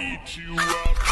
eat you up.